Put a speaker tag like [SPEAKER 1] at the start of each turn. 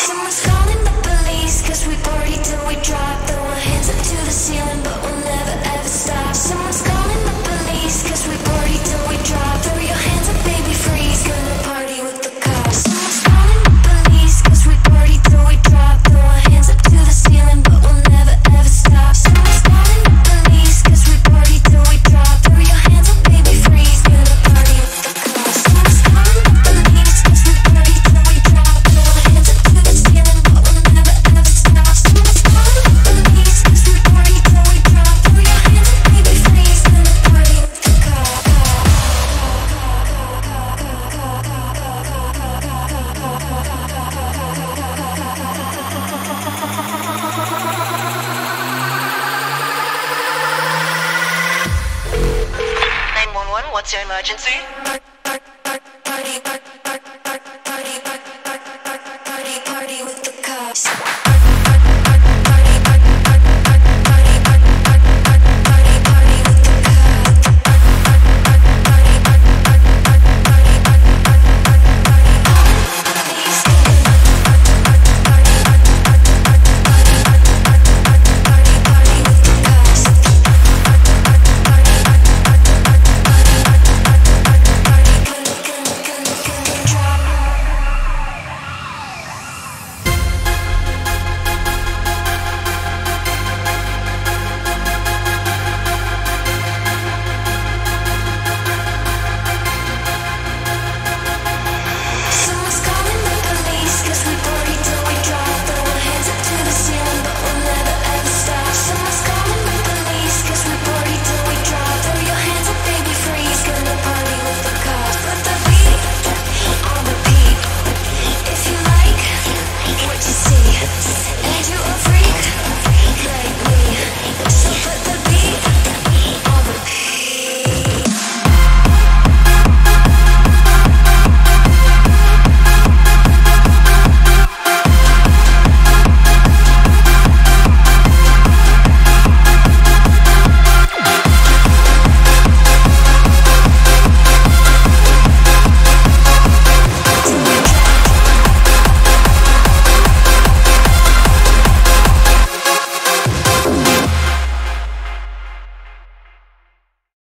[SPEAKER 1] Someone's calling
[SPEAKER 2] What's your emergency?